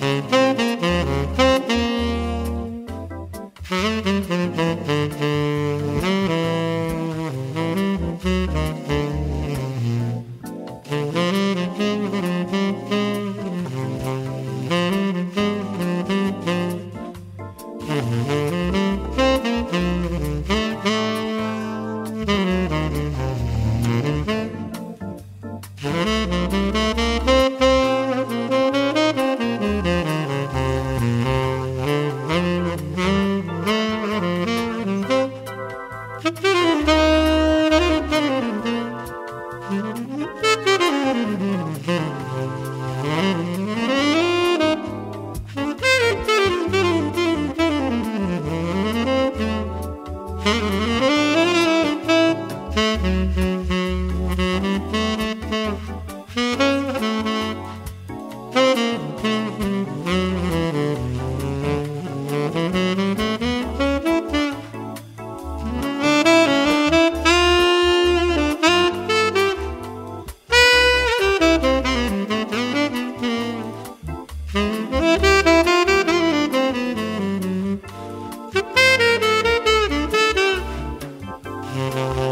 Mm-hmm. Mm-hmm. Mm-hmm.